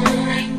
night.